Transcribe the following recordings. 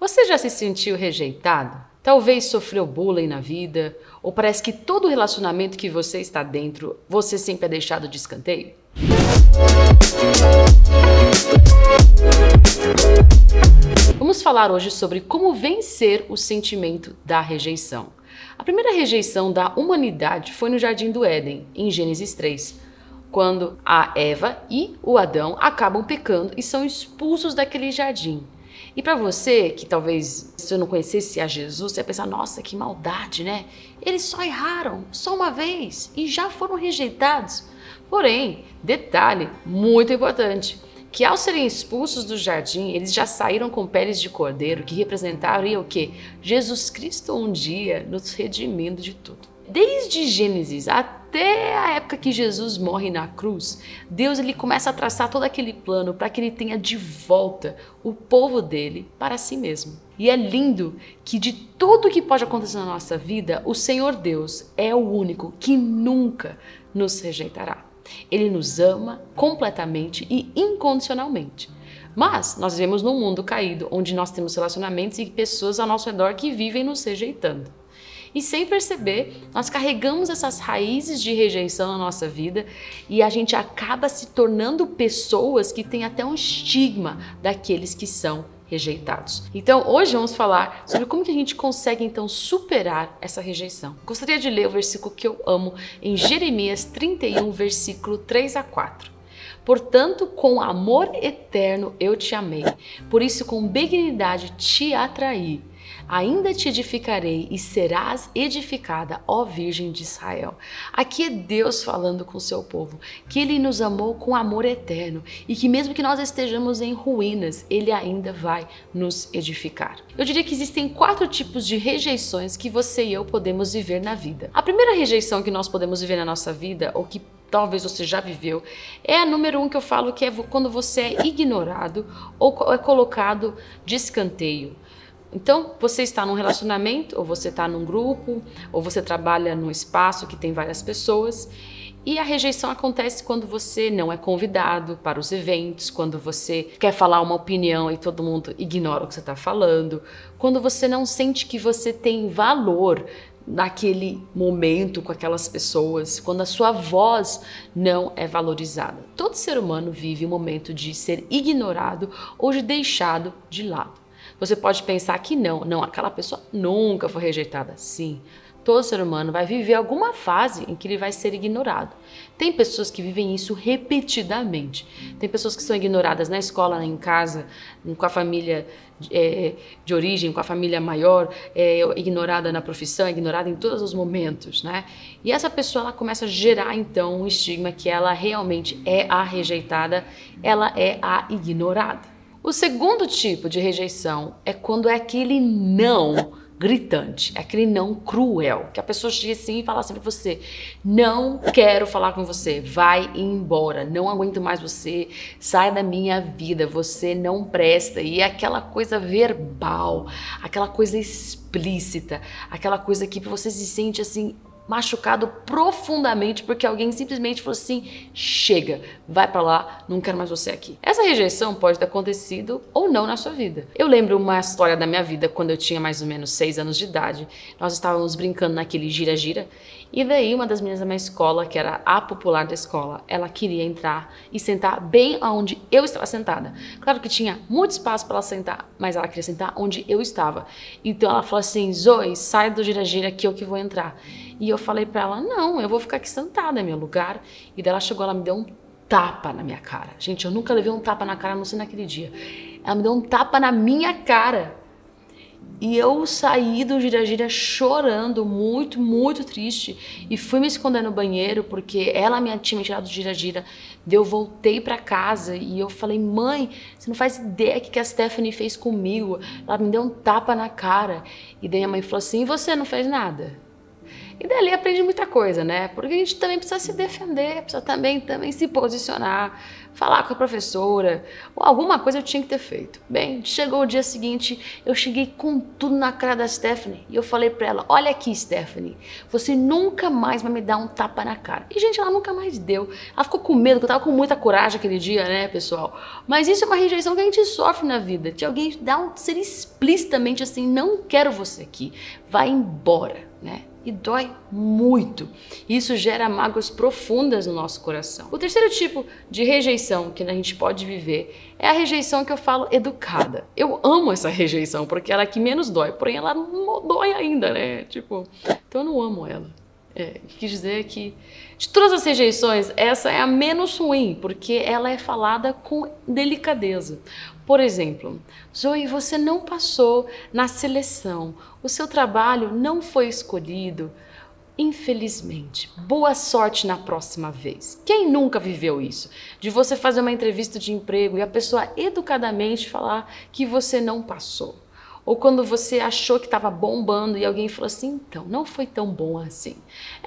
Você já se sentiu rejeitado? Talvez sofreu bullying na vida, ou parece que todo relacionamento que você está dentro, você sempre é deixado de escanteio? Vamos falar hoje sobre como vencer o sentimento da rejeição. A primeira rejeição da humanidade foi no Jardim do Éden, em Gênesis 3, quando a Eva e o Adão acabam pecando e são expulsos daquele jardim. E para você, que talvez se eu não conhecesse a Jesus, você ia pensar, nossa, que maldade, né? Eles só erraram, só uma vez, e já foram rejeitados. Porém, detalhe muito importante, que ao serem expulsos do jardim, eles já saíram com peles de cordeiro, que representaria o que? Jesus Cristo um dia nos redimindo de tudo. Desde Gênesis até a época que Jesus morre na cruz, Deus ele começa a traçar todo aquele plano para que ele tenha de volta o povo dele para si mesmo. E é lindo que de tudo que pode acontecer na nossa vida, o Senhor Deus é o único que nunca nos rejeitará. Ele nos ama completamente e incondicionalmente. Mas nós vivemos num mundo caído, onde nós temos relacionamentos e pessoas ao nosso redor que vivem nos rejeitando. E sem perceber, nós carregamos essas raízes de rejeição na nossa vida e a gente acaba se tornando pessoas que têm até um estigma daqueles que são rejeitados. Então, hoje vamos falar sobre como que a gente consegue então superar essa rejeição. Gostaria de ler o versículo que eu amo em Jeremias 31, versículo 3 a 4. Portanto, com amor eterno eu te amei, por isso com benignidade te atraí ainda te edificarei e serás edificada, ó Virgem de Israel. Aqui é Deus falando com o seu povo, que ele nos amou com amor eterno e que mesmo que nós estejamos em ruínas, ele ainda vai nos edificar. Eu diria que existem quatro tipos de rejeições que você e eu podemos viver na vida. A primeira rejeição que nós podemos viver na nossa vida, ou que talvez você já viveu, é a número um que eu falo que é quando você é ignorado ou é colocado de escanteio. Então, você está num relacionamento, ou você está num grupo, ou você trabalha num espaço que tem várias pessoas, e a rejeição acontece quando você não é convidado para os eventos, quando você quer falar uma opinião e todo mundo ignora o que você está falando, quando você não sente que você tem valor naquele momento com aquelas pessoas, quando a sua voz não é valorizada. Todo ser humano vive um momento de ser ignorado ou de deixado de lado. Você pode pensar que não, não, aquela pessoa nunca foi rejeitada. Sim, todo ser humano vai viver alguma fase em que ele vai ser ignorado. Tem pessoas que vivem isso repetidamente. Tem pessoas que são ignoradas na escola, em casa, com a família é, de origem, com a família maior, é, ignorada na profissão, ignorada em todos os momentos, né? E essa pessoa ela começa a gerar então um estigma que ela realmente é a rejeitada, ela é a ignorada. O segundo tipo de rejeição é quando é aquele não gritante, é aquele não cruel, que a pessoa chega assim e fala assim pra você: não quero falar com você, vai embora, não aguento mais você, sai da minha vida, você não presta. E é aquela coisa verbal, aquela coisa explícita, aquela coisa que você se sente assim machucado profundamente porque alguém simplesmente falou assim: chega, vai para lá, não quero mais você aqui. Essa rejeição pode ter acontecido ou não na sua vida. Eu lembro uma história da minha vida quando eu tinha mais ou menos seis anos de idade. Nós estávamos brincando naquele gira-gira e daí uma das meninas da minha escola, que era a popular da escola, ela queria entrar e sentar bem onde eu estava sentada. Claro que tinha muito espaço para ela sentar, mas ela queria sentar onde eu estava. Então ela falou assim: Zoe, sai do gira-gira que eu que vou entrar. E eu falei para ela: não, eu vou ficar aqui sentada, é meu lugar. E daí ela chegou, ela me deu um tapa na minha cara. Gente, eu nunca levei um tapa na cara, não sei naquele dia. Ela me deu um tapa na minha cara. E eu saí do gira-gira chorando, muito, muito triste. E fui me esconder no banheiro porque ela me tinha me tirado do gira-gira. Eu voltei para casa e eu falei: mãe, você não faz ideia o que a Stephanie fez comigo. Ela me deu um tapa na cara. E daí a mãe falou assim: e você não fez nada? E dali aprende muita coisa, né? Porque a gente também precisa se defender, precisa também, também se posicionar, falar com a professora, ou alguma coisa eu tinha que ter feito. Bem, chegou o dia seguinte, eu cheguei com tudo na cara da Stephanie e eu falei para ela: Olha aqui, Stephanie, você nunca mais vai me dar um tapa na cara. E, gente, ela nunca mais deu. Ela ficou com medo, porque eu tava com muita coragem aquele dia, né, pessoal? Mas isso é uma rejeição que a gente sofre na vida, de alguém dar um ser explicitamente assim: Não quero você aqui, vai embora, né? E dói muito. Isso gera mágoas profundas no nosso coração. O terceiro tipo de rejeição que a gente pode viver é a rejeição que eu falo educada. Eu amo essa rejeição porque ela é que menos dói, porém ela não dói ainda, né? Tipo, então eu não amo ela. É, quis dizer que de todas as rejeições, essa é a menos ruim, porque ela é falada com delicadeza. Por exemplo, Zoe, você não passou na seleção, o seu trabalho não foi escolhido. Infelizmente, boa sorte na próxima vez. Quem nunca viveu isso? De você fazer uma entrevista de emprego e a pessoa educadamente falar que você não passou. Ou quando você achou que estava bombando e alguém falou assim, então, não foi tão bom assim.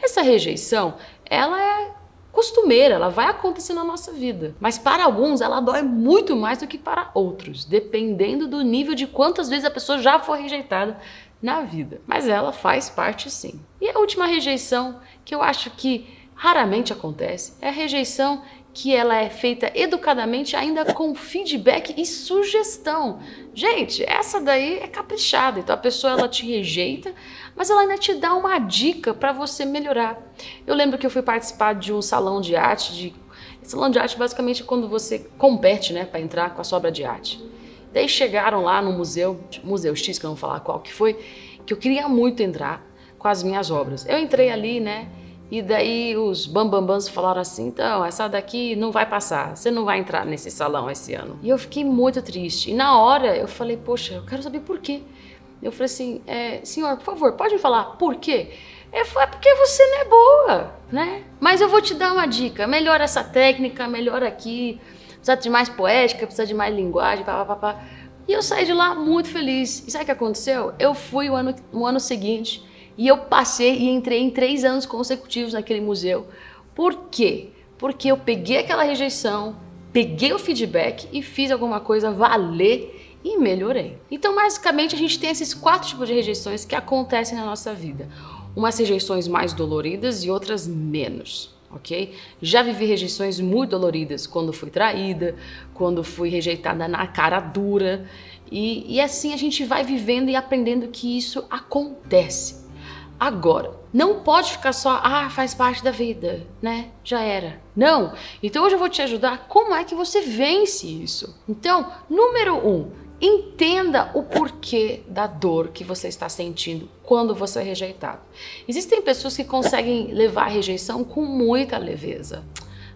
Essa rejeição, ela é costumeira, ela vai acontecer na nossa vida. Mas para alguns ela dói muito mais do que para outros, dependendo do nível de quantas vezes a pessoa já foi rejeitada na vida. Mas ela faz parte sim. E a última rejeição, que eu acho que raramente acontece, é a rejeição que ela é feita educadamente ainda com feedback e sugestão. Gente, essa daí é caprichada. Então a pessoa ela te rejeita, mas ela ainda te dá uma dica para você melhorar. Eu lembro que eu fui participar de um salão de arte de salão de arte basicamente é quando você compete, né, para entrar com a sua obra de arte. Daí chegaram lá no museu, Museu X, que eu não vou falar qual que foi, que eu queria muito entrar com as minhas obras. Eu entrei ali, né, e daí os bambambãs falaram assim: então, essa daqui não vai passar, você não vai entrar nesse salão esse ano. E eu fiquei muito triste. E na hora eu falei: poxa, eu quero saber por quê. Eu falei assim: é, senhor, por favor, pode me falar por quê? É porque você não é boa, né? Mas eu vou te dar uma dica: melhora essa técnica, melhora aqui, precisa de mais poética, precisa de mais linguagem, papapá. E eu saí de lá muito feliz. E sabe o que aconteceu? Eu fui o ano, o ano seguinte e eu passei e entrei em três anos consecutivos naquele museu. Por quê? Porque eu peguei aquela rejeição, peguei o feedback e fiz alguma coisa valer e melhorei. Então, basicamente, a gente tem esses quatro tipos de rejeições que acontecem na nossa vida. Umas rejeições mais doloridas e outras menos, ok? Já vivi rejeições muito doloridas quando fui traída, quando fui rejeitada na cara dura. E, e assim a gente vai vivendo e aprendendo que isso acontece agora. Não pode ficar só, ah, faz parte da vida, né? Já era. Não. Então hoje eu vou te ajudar como é que você vence isso. Então, número um, entenda o porquê da dor que você está sentindo quando você é rejeitado. Existem pessoas que conseguem levar a rejeição com muita leveza.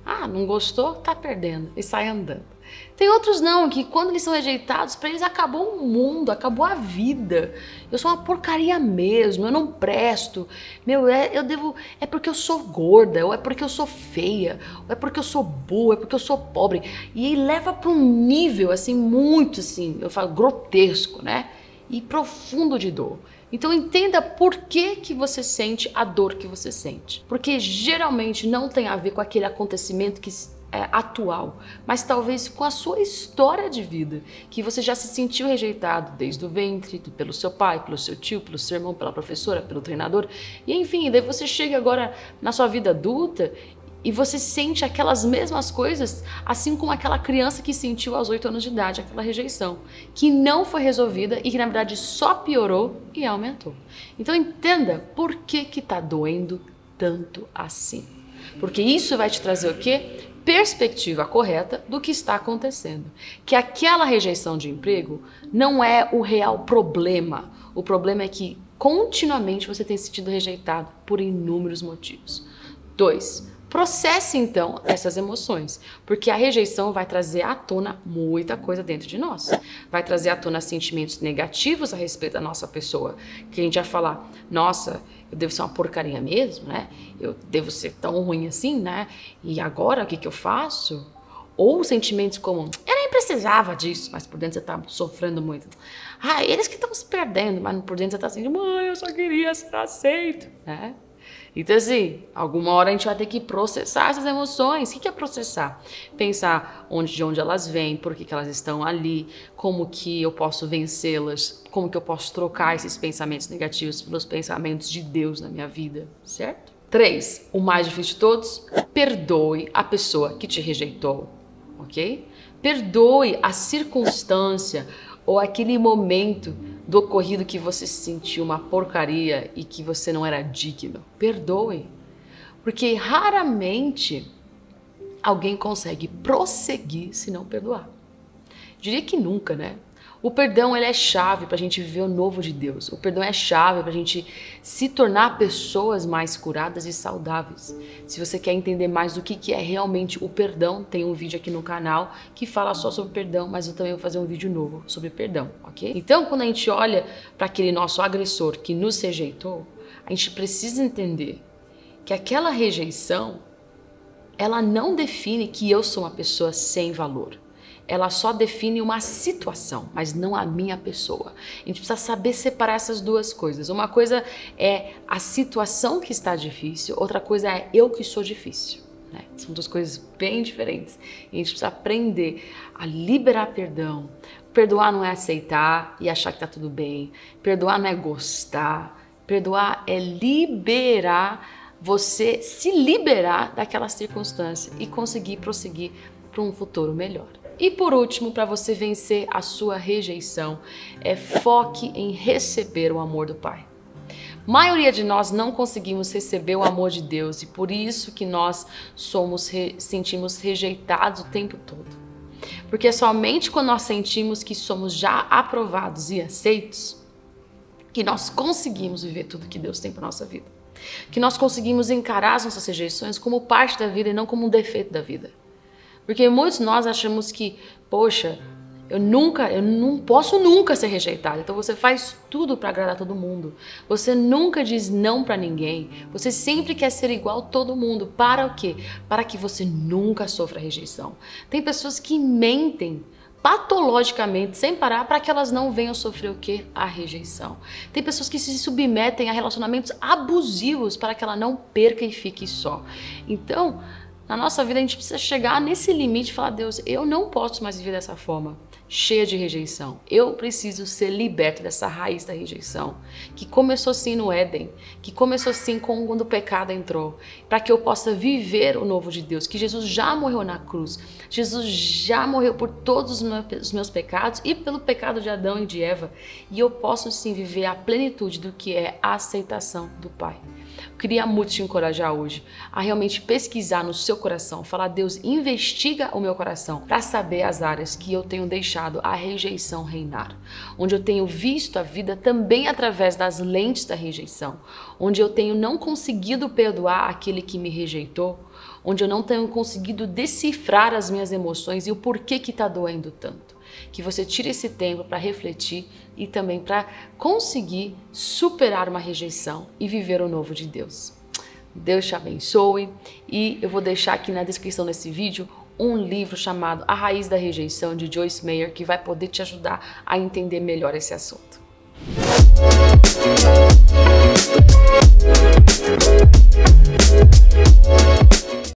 Ah, não gostou? Tá perdendo e sai andando. Tem outros não, que quando eles são rejeitados, para eles acabou o mundo, acabou a vida. Eu sou uma porcaria mesmo, eu não presto. Meu, é, eu devo. É porque eu sou gorda, ou é porque eu sou feia, ou é porque eu sou boa, é porque eu sou pobre. E leva para um nível assim, muito assim, eu falo grotesco, né? E profundo de dor. Então entenda por que, que você sente a dor que você sente. Porque geralmente não tem a ver com aquele acontecimento que é, atual, mas talvez com a sua história de vida, que você já se sentiu rejeitado desde o ventre, pelo seu pai, pelo seu tio, pelo seu irmão, pela professora, pelo treinador, e enfim, daí você chega agora na sua vida adulta e você sente aquelas mesmas coisas, assim como aquela criança que sentiu aos 8 anos de idade aquela rejeição, que não foi resolvida e que na verdade só piorou e aumentou. Então entenda por que que tá doendo tanto assim. Porque isso vai te trazer o quê? Perspectiva correta do que está acontecendo. Que aquela rejeição de emprego não é o real problema. O problema é que continuamente você tem se sentido rejeitado por inúmeros motivos. Dois, Processe então essas emoções, porque a rejeição vai trazer à tona muita coisa dentro de nós. Vai trazer à tona sentimentos negativos a respeito da nossa pessoa, que a gente vai falar: "Nossa, eu devo ser uma porcaria mesmo, né? Eu devo ser tão ruim assim, né? E agora o que que eu faço?" Ou sentimentos como: "Eu nem precisava disso", mas por dentro você está sofrendo muito. Ah, eles que estão se perdendo, mas por dentro você está assim: "Mãe, eu só queria ser aceito", né? Então, assim, alguma hora a gente vai ter que processar essas emoções. O que é processar? Pensar onde, de onde elas vêm, por que, elas estão ali, como que eu posso vencê-las, como que eu posso trocar esses pensamentos negativos pelos pensamentos de Deus na minha vida, certo? Três, o mais difícil de todos, perdoe a pessoa que te rejeitou, ok? Perdoe a circunstância ou aquele momento do ocorrido que você se sentiu uma porcaria e que você não era digno. Perdoe. Porque raramente alguém consegue prosseguir se não perdoar. Diria que nunca, né? O perdão ele é chave para a gente viver o novo de Deus. O perdão é chave para a gente se tornar pessoas mais curadas e saudáveis. Se você quer entender mais do que, que é realmente o perdão, tem um vídeo aqui no canal que fala só sobre perdão, mas eu também vou fazer um vídeo novo sobre perdão, ok? Então, quando a gente olha para aquele nosso agressor que nos rejeitou, a gente precisa entender que aquela rejeição ela não define que eu sou uma pessoa sem valor ela só define uma situação, mas não a minha pessoa. A gente precisa saber separar essas duas coisas. Uma coisa é a situação que está difícil, outra coisa é eu que sou difícil. Né? São duas coisas bem diferentes. A gente precisa aprender a liberar perdão. Perdoar não é aceitar e achar que está tudo bem. Perdoar não é gostar. Perdoar é liberar você se liberar daquela circunstância e conseguir prosseguir para um futuro melhor. E por último, para você vencer a sua rejeição, é foque em receber o amor do Pai. Maioria de nós não conseguimos receber o amor de Deus e por isso que nós somos sentimos rejeitados o tempo todo. Porque é somente quando nós sentimos que somos já aprovados e aceitos que nós conseguimos viver tudo que Deus tem para nossa vida. Que nós conseguimos encarar as nossas rejeições como parte da vida e não como um defeito da vida. Porque muitos de nós achamos que, poxa, eu nunca, eu não posso nunca ser rejeitado. Então você faz tudo para agradar todo mundo. Você nunca diz não para ninguém. Você sempre quer ser igual a todo mundo. Para o quê? Para que você nunca sofra rejeição. Tem pessoas que mentem patologicamente, sem parar, para que elas não venham sofrer o que? A rejeição. Tem pessoas que se submetem a relacionamentos abusivos para que ela não perca e fique só. Então, na nossa vida a gente precisa chegar nesse limite e falar: Deus, eu não posso mais viver dessa forma, cheia de rejeição. Eu preciso ser liberto dessa raiz da rejeição, que começou sim no Éden, que começou sim quando o pecado entrou, para que eu possa viver o novo de Deus, que Jesus já morreu na cruz, Jesus já morreu por todos os meus pecados e pelo pecado de Adão e de Eva, e eu posso sim viver a plenitude do que é a aceitação do Pai. Eu queria muito te encorajar hoje a realmente pesquisar no seu coração, falar: Deus, investiga o meu coração para saber as áreas que eu tenho deixado a rejeição reinar, onde eu tenho visto a vida também através das lentes da rejeição, onde eu tenho não conseguido perdoar aquele que me rejeitou, onde eu não tenho conseguido decifrar as minhas emoções e o porquê que está doendo tanto que você tire esse tempo para refletir e também para conseguir superar uma rejeição e viver o novo de Deus. Deus te abençoe e eu vou deixar aqui na descrição desse vídeo um livro chamado A Raiz da Rejeição de Joyce Meyer que vai poder te ajudar a entender melhor esse assunto.